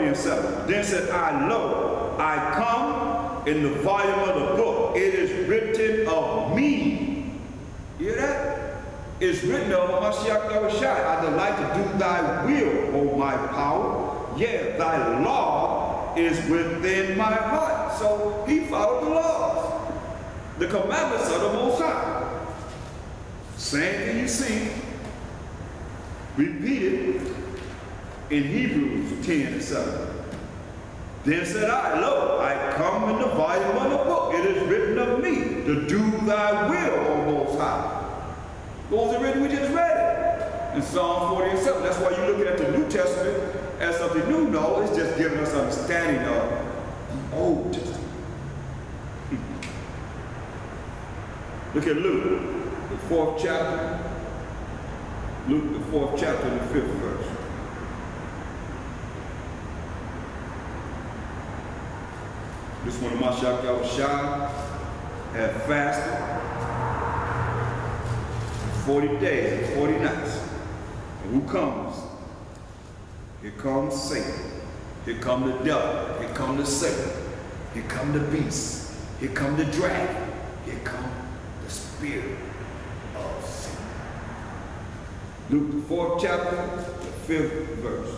40 and 7. Then said I, Lo, I come in the volume of the book. It is written of me. You hear that? It's written of Mashiach Yahushai. I delight to do thy will, O my power. Yeah, thy law is within my heart. So he followed the laws, the commandments of the Most High. Same thing you see repeated in Hebrews 10 and 7. Then said I, Lo, I come in the volume of the book. It is written of me to do thy will, O Most High. What was it written? We just read it in Psalm 47. That's why you're looking at the New Testament as something new. No, it's just giving us understanding of the Old Testament. Look at Luke, the fourth chapter. Luke, the fourth chapter, the fifth verse. This one, Mashiach Yahushua had fasted 40 days and 40 nights. And who comes? Here comes Satan. Here come the devil. Here come the Satan. Here come the beast. Here come the dragon. Here come the spirit of sin. Luke the fourth chapter, the fifth verse.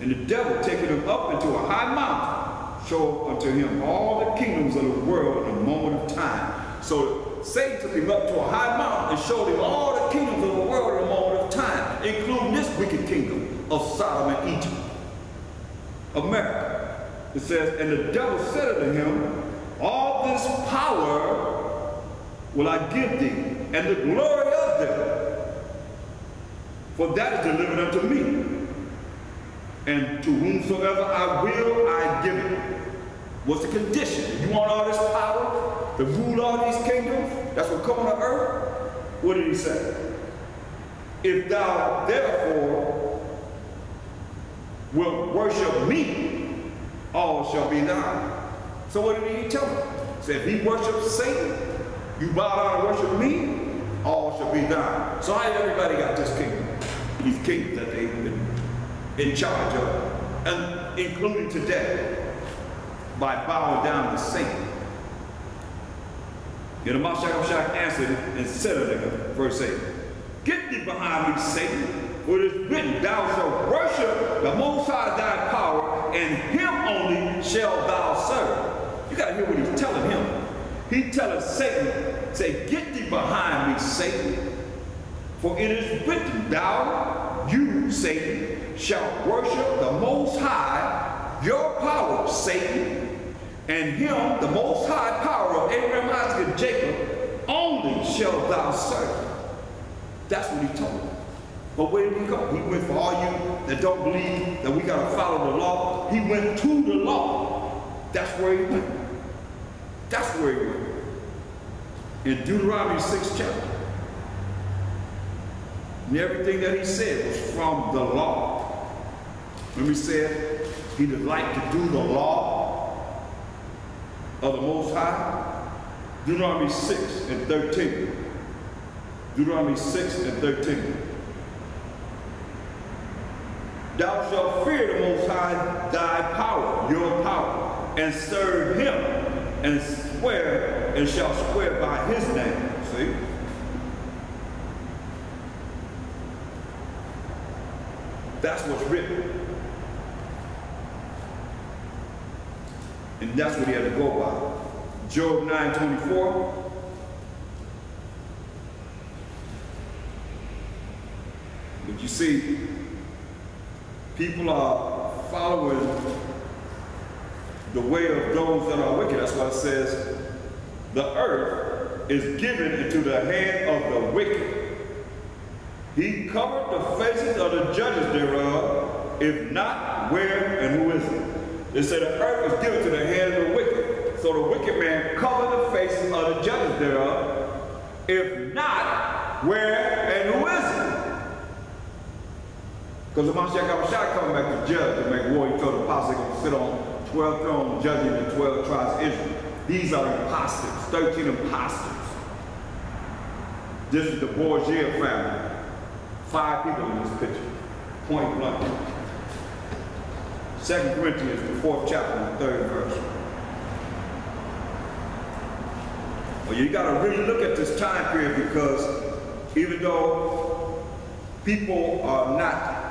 And the devil taking him up into a high mountain, showed unto him all the kingdoms of the world in a moment of time. So Satan took him up to a high mountain and showed him all the kingdoms of the world in a moment of time, including this wicked kingdom of Sodom and Egypt. America. It says, and the devil said unto him, All this power will I give thee, and the glory of them. For that is delivered unto me. And to whomsoever I will, I give it. What's the condition? You want all this power to rule all these kingdoms? That's what come on earth? What did he say? If thou therefore wilt worship me, all shall be thine. So what did he tell him? He said, if he worships Satan, you bow down and worship me, all shall be thine. So how everybody got this kingdom? These kingdoms that been in charge of, and including today by bowing down to Satan. Yet the Mashiach answered and said unto him, verse 8, Get thee behind me, Satan, for it is written, Thou shalt worship the Most High thy power, and him only shalt thou serve. You got to hear what he's telling him. He telling Satan, say, Get thee behind me, Satan, for it is written, Thou, you, Satan, shalt worship the Most High, your power, Satan, and him, the most high power of Abraham, Isaac, and Jacob, only shall thou serve. That's what he told him. But where did he go? He went for all you that don't believe that we got to follow the law. He went to the law. That's where he went. That's where he went. In Deuteronomy 6 chapter. And everything that he said was from the law. When we said he would like to do the law of the Most High, Deuteronomy 6 and 13. Deuteronomy 6 and 13. Thou shalt fear the Most High, thy power, your power, and serve him, and swear, and shall swear by his name. See? That's what's written. And that's what he had to go by. Job 9 24. But you see, people are following the way of those that are wicked. That's why it says, the earth is given into the hand of the wicked. He covered the faces of the judges thereof, if not, where and who is it? It said the earth is given to the hand of the wicked. So the wicked man covered the faces of the judges thereof, if not, where and who is it? Because the Mashiach coming back to judge and make war. He told the apostles going to sit on 12 thrones judging the 12 tribes of Israel. These are imposters, 13 imposters. This is the Borgia family. Five people in this picture, point blank. Second Corinthians, the fourth chapter, the third verse. Well, you got to really look at this time period because even though people are not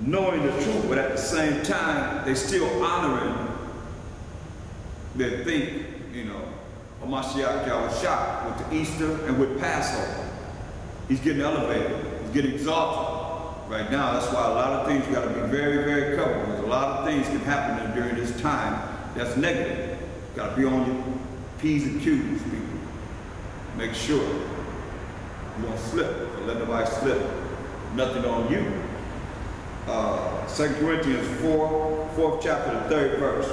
knowing the truth, but at the same time, they're still honoring their think, you know, of Mashiach Yahushua with the Easter and with Passover. He's getting elevated. He's getting exalted right now. That's why a lot of things you got to be very, very careful. Because a lot of things can happen during this time that's negative. Got to be on your P's and Q's, people. Make sure you don't slip. Don't let nobody slip. Nothing on you. Uh, 2 Corinthians 4, 4th chapter, the third verse.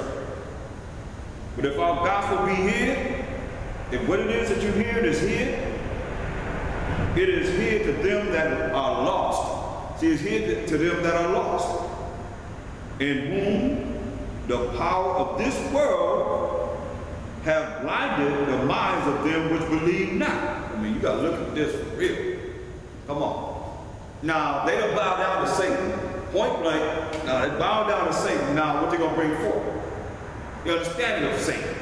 But if our gospel be hid, if what it is that you hear is hid, it is hid to them that are lost See, it's here to them that are lost, in whom the power of this world have blinded the minds of them which believe not. I mean, you got to look at this for real. Come on. Now, they don't bow down to Satan. Point blank, now they bow down to Satan. Now, what they going to bring forth? The understanding of Satan.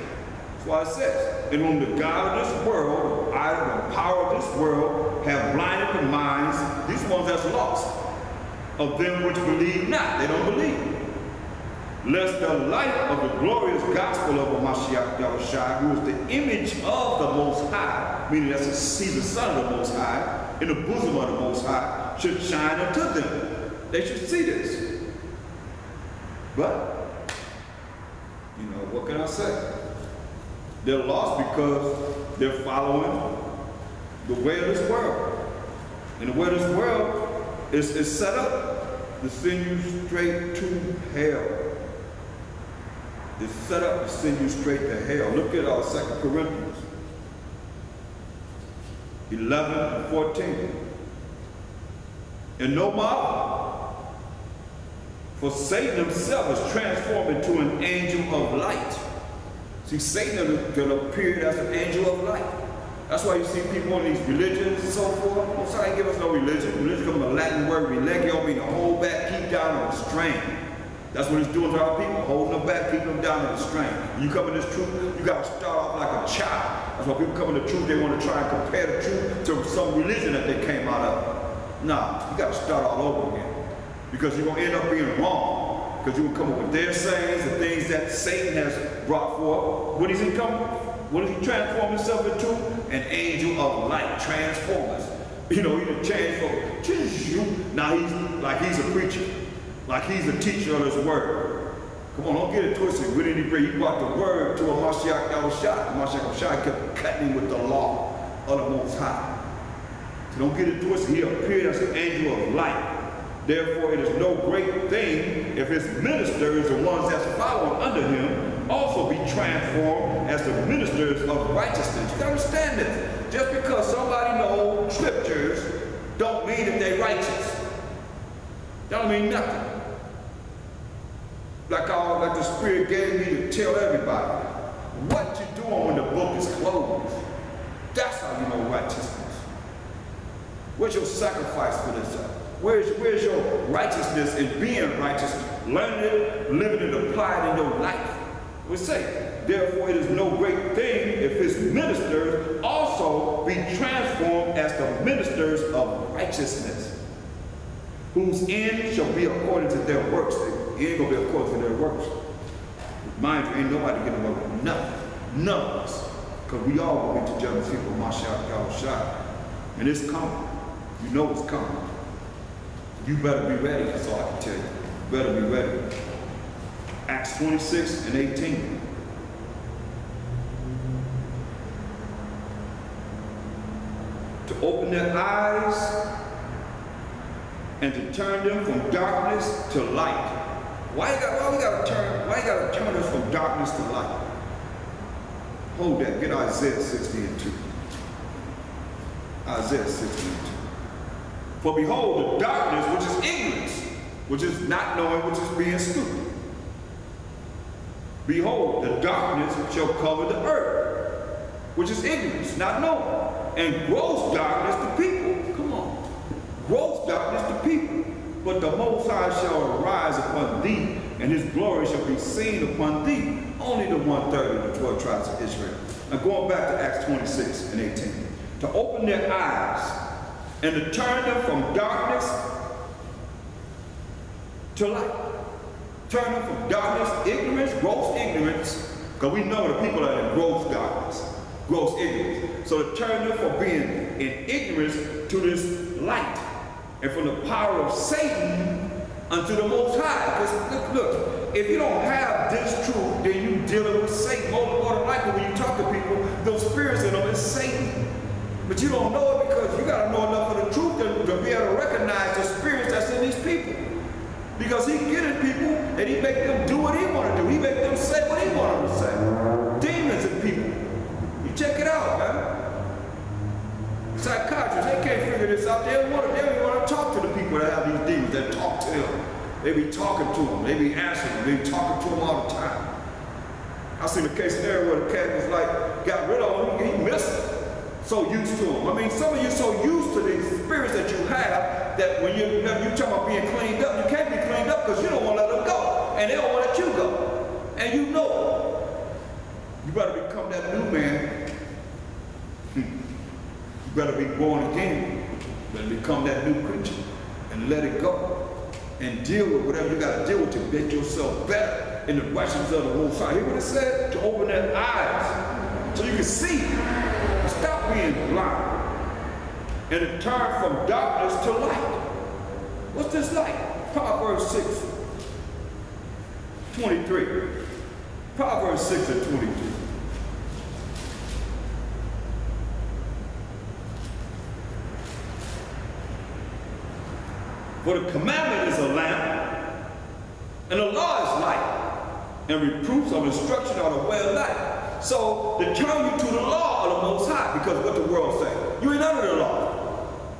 That's why it says, in whom the God of this world, either the power of this world, have blinded the minds, these ones that's lost of them which believe not. They don't believe. Lest the light of the glorious gospel of Mashiach Yahushua, who is the image of the Most High, meaning that's a, he's the Son of the Most High, in the bosom of the Most High, should shine unto them. They should see this. But, you know, what can I say? They're lost because they're following the way of this world. And the way of this world is, is set up to send you straight to hell. It's set up to send you straight to hell. Look at our Second Corinthians 11 and 14. And no marvel, for Satan himself is transformed into an angel of light. See, Satan can appear as an angel of light. That's why you see people in these religions and so forth. Most I ain't give us no religion. Religion comes from the Latin word religio, meaning to hold back, keep down, or restrain. That's what it's doing to our people, holding them back, keeping them down, and restrain. You come in this truth, you got to start off like a child. That's why people come in the truth, they want to try and compare the truth to some religion that they came out of. Nah, you got to start all over again. Because you're going to end up being wrong. Because you're going to come up with their sayings, the things that Satan has brought forth. What is he coming? What did he transform himself into? An angel of light, transformers. You know, he done changed from, now he's like he's a preacher, like he's a teacher of his word. Come on, don't get it twisted. What did he bring? He brought the word to a Mashiach El-Shai. Mashiach El-Shai kept cutting with the law of the Most High. So don't get it twisted. He appeared as an angel of light. Therefore, it is no great thing if his ministers, the ones that's following under him, also be transformed as the ministers of righteousness. You understand this? Just because somebody knows scriptures don't mean that they're righteous. That don't mean nothing. Like all like the Spirit gave me to tell everybody what you're doing when the book is closed. That's how you know righteousness. What's your sacrifice for this? Where's, where's your righteousness in being righteous? Learn it, live it, and apply it in your life. We say, therefore it is no great thing if his ministers also be transformed as the ministers of righteousness, whose end shall be according to their works. It ain't gonna be according to their works. Mind you, ain't nobody getting away with nothing. None of us. Because we all go into judgment people, Masha, Yahusha. And it's coming. You know it's coming. You better be ready, that's all I can tell you. You better be ready. Acts 26 and 18. To open their eyes and to turn them from darkness to light. Why, you got, why we gotta turn, why you gotta turn us from darkness to light? Hold that, get Isaiah 60 and 2. Isaiah 60 and 2. For behold, the darkness, which is ignorance, which is not knowing, which is being stupid. Behold, the darkness shall cover the earth, which is ignorance, not knowing, and gross darkness to people. Come on. Gross darkness to people. But the Most High shall arise upon thee, and his glory shall be seen upon thee. Only the one-third of the 12 tribes of Israel. Now going back to Acts 26 and 18. To open their eyes and to turn them from darkness to light. Turn them from darkness, ignorance, gross ignorance, because we know the people are in gross darkness, gross ignorance. So to turn them from being in ignorance to this light, and from the power of Satan unto the Most High. Because look, look, if you don't have this truth, then you dealing with Satan. More, more than likely, when you talk to people, those spirits in them is Satan. But you don't know it because you got to know enough of the truth to, to be able to recognize the spirits that's in these people. Because he get at people and he make them do what he want to do. He make them say what he want them to say. Demons in people. You check it out, man. Psychiatrists, they can't figure this out. They don't want to, want to talk to the people that have these demons, They talk to them. They be talking to them. They be answering them. They be talking to them all the time. I seen a case there where the cat was like, got rid of him. He missed it. So used to him. I mean, some of you so used to these spirits that you have that when you, you talking about being cleaned up, you can't be cleaned up because you don't want to let them go. And they don't want to let you go. And you know You better become that new man. Hmm. you better be born again. You better become that new creature and let it go. And deal with whatever you got to deal with to make yourself better in the righteousness of the Most High. Hear what it said? To open their eyes so you can see Stop being blind and to turned from darkness to light. What's this light? Proverbs 6, 23. Proverbs 6 and 23. For the commandment is a lamp, and the law is light, and reproofs of instruction are the way of life. So to turn you to the law of the Most High, because what the world say, you ain't under the law.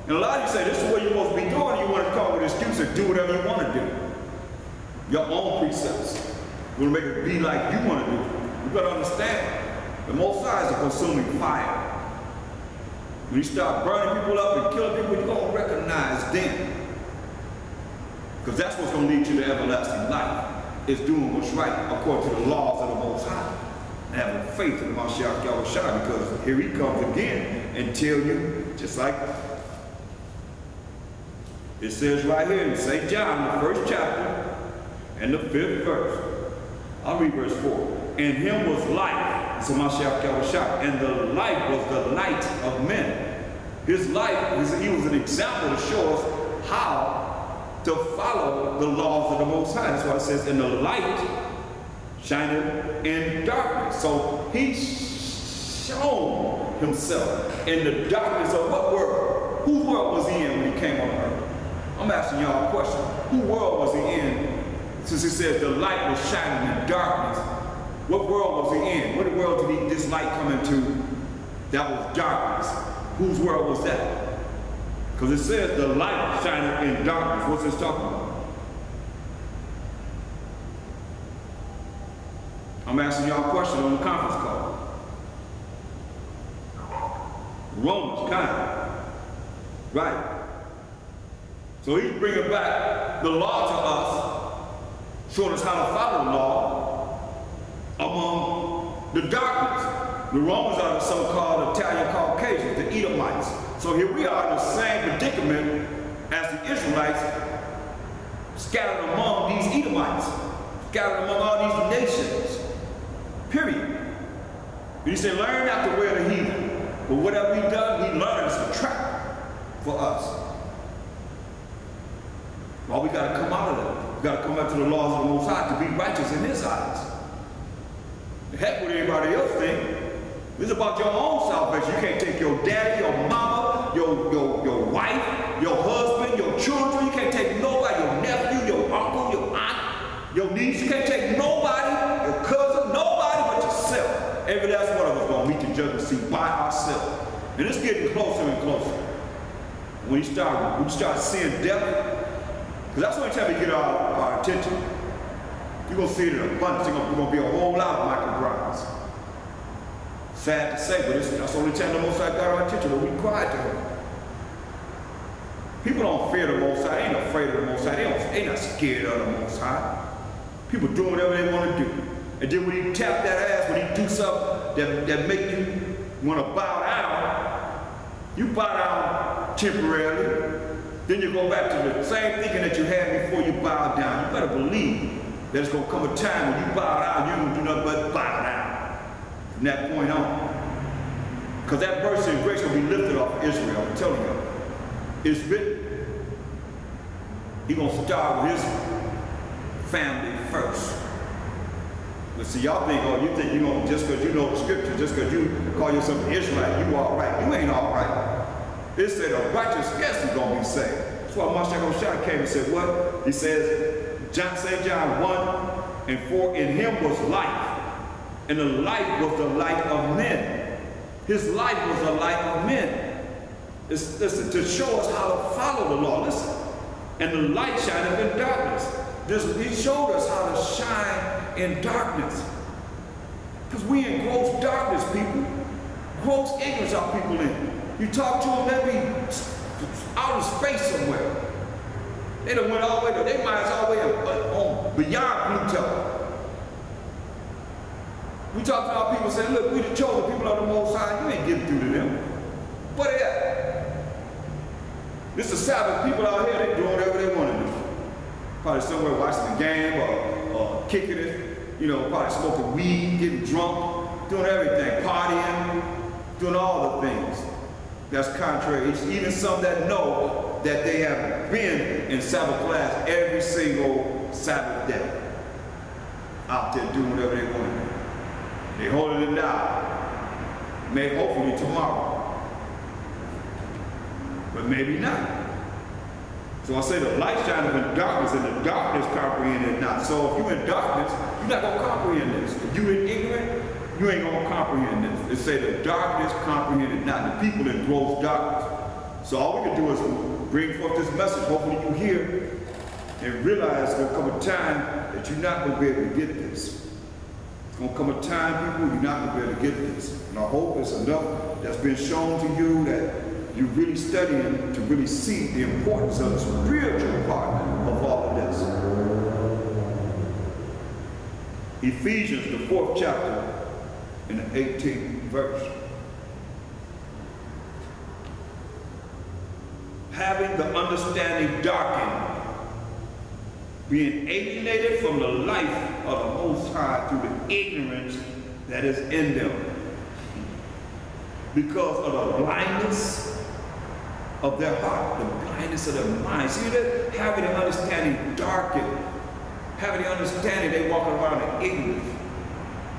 And a lot of you say, this is what you're supposed to be doing, you want to come with an excuse and do whatever you want to do. Your own precepts. You want to make it be like you want to do. You got to understand, the Most High is a consuming fire. When you start burning people up and killing people, you're going to recognize them. Because that's what's going to lead you to everlasting life, is doing what's right according to the laws of the Most High having faith in Mashiach Yahushua because here he comes again and tell you, just like it says right here in St. John, the first chapter, and the fifth verse. I'll read verse 4. In him was life, and the life was the light of men. His life, he was an example to show us how to follow the laws of the Most High. That's why it says, in the light shining in darkness. So he shone himself in the darkness of what world? Whose world was he in when he came on earth? I'm asking y'all a question. Who world was he in? Since he says the light was shining in darkness, what world was he in? What world did he, this light come into that was darkness? Whose world was that? Because it says the light shining in darkness. What's this talking about? I'm asking y'all a question on the conference call. Romans, kind. Right. So he's bringing back the law to us, showing us how to follow the law among the darkness. The Romans are the so-called Italian Caucasians, the Edomites. So here we are in the same predicament as the Israelites scattered among these Edomites, scattered among all these nations. Period. And he said, learn not to wear the heathen. But whatever he done, he learned is a trap for us. We got to come out of that. We got to come back to the laws of the Most High to be righteous in his eyes. Heck with anybody else think. This is about your own salvation. You can't take your daddy, your mama, your, your, your wife, your husband, your children. You can't take nobody, your nephew, your uncle, your aunt, your niece. You can't take nobody, your cousin, nobody but yourself. Every last one of us going to meet the judgment seat by ourselves. And it's getting closer and closer. When you start, when you start seeing death, because that's the only time we get our, our attention. You're going to see it in abundance. There's going to be a whole lot of Michael Browns. Sad to say, but that's the only time the Most High got our attention, but we cried to him. People don't fear the Most High. They ain't afraid of the Most High. They, don't, they not scared of the Most High. People doing whatever they want to do. And then when he tap that ass, when he do something that, that make you want to bow down, you bow down temporarily. Then you go back to the same thinking that you had before you bowed down. You better believe that it's going to come a time when you bow down, you're going to do nothing but bow down from that point on. Because that mercy and grace will be lifted off of Israel, I'm telling you. It's written. He's going to start with his family first. But see, y'all think, oh, you think you know, just because you know the scripture, just because you call yourself an Israelite, you all right. You ain't all right. It said a righteous guess is going to be saved. That's why Mashiach Oshai came and said, what? He says, John, St. John 1 and 4, in him was life, and the light was the light of men. His life was the light of men. It's, to show us how to follow the law. Listen. And the light shineth in darkness. This, he showed us how to shine in darkness. Because we in gross darkness, people. Gross ignorance our people in. You talk to them, they be out of space somewhere. They done went all the way to, they might all the way on beyond Pluto. We talk to our people saying, look, we the chosen people of the Most High. You ain't getting through to them. Is that? This is Sabbath. People out here, they doing whatever they want to do. Probably somewhere watching the game or, or kicking it. You know, probably smoking weed, getting drunk, doing everything, partying, doing all the things. That's contrary. It's even some that know that they have been in Sabbath class every single Sabbath day. Out there doing whatever they want to do. They holding it down. May hopefully tomorrow. But maybe not. So I say the light shines in darkness and the darkness comprehend it not. So if you're in darkness, you're not going to comprehend this. If you're in ignorant, you ain't to comprehend this. It say the darkness comprehended not. The people in gross darkness. So all we can do is bring forth this message. Hopefully you hear and realize there'll come a time that you're not to be able to get this. Going to come a time, people, you're not to be able to get this. And I hope it's enough that's been shown to you that you're really studying to really see the importance of the spiritual part of all of this. Ephesians, the fourth chapter, in the 18th verse. Having the understanding darkened, being alienated from the life of the Most High through the ignorance that is in them because of the blindness of their heart, the blindness of their mind. See that? Having the understanding darkened, having the understanding they walk around in ignorance.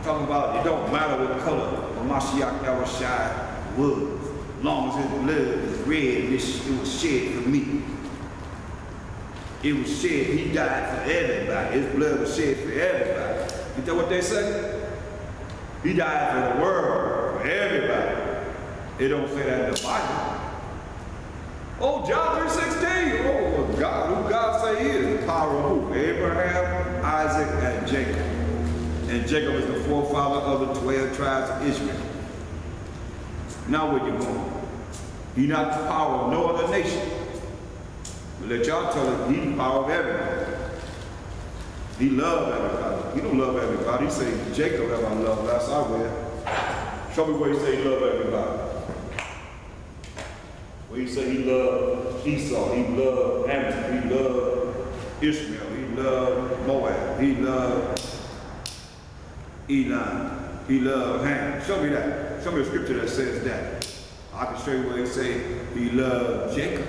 Talking about it don't matter what color Mashiach Yahushai was, as long as his blood was red it was shed for me. It was shed, he died for everybody. His blood was shed for everybody. You that what they say? He died for the world, for everybody. It don't say that in the Bible. Oh, John 3.16. Oh, God, who God say he is? The power of who? Abraham, Isaac, and Jacob. And Jacob is the forefather of the 12 tribes of Israel. Now where you going? He not the power of no other nation. But let y'all tell him he the power of everybody. He loved everybody. He don't love everybody. He say, Jacob have I loved last I will. Show me where he say he loved everybody. Where he say he loved Esau, he loved Ammon, he loved Ishmael, he loved Moab, he loved Elon. He loved Ham. Show me that. Show me a scripture that says that. I can show you where he say he loved Jacob.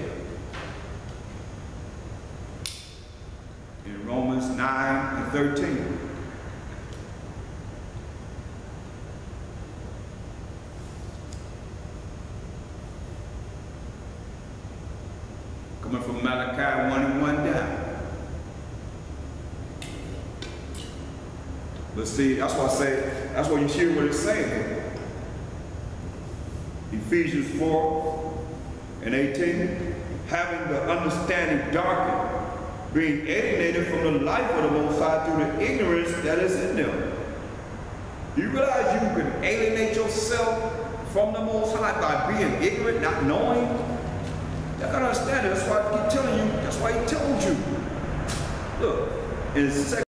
In Romans 9 and 13. Coming from Malachi 1 and 1 down. But see, that's why I say, that's why you hear what it's saying. Ephesians 4 and 18, having the understanding darkened, being alienated from the life of the Most High through the ignorance that is in them. You realize you can alienate yourself from the Most High by being ignorant, not knowing? Y'all gotta understand that. That's why I keep telling you. That's why he told you. Look, in 2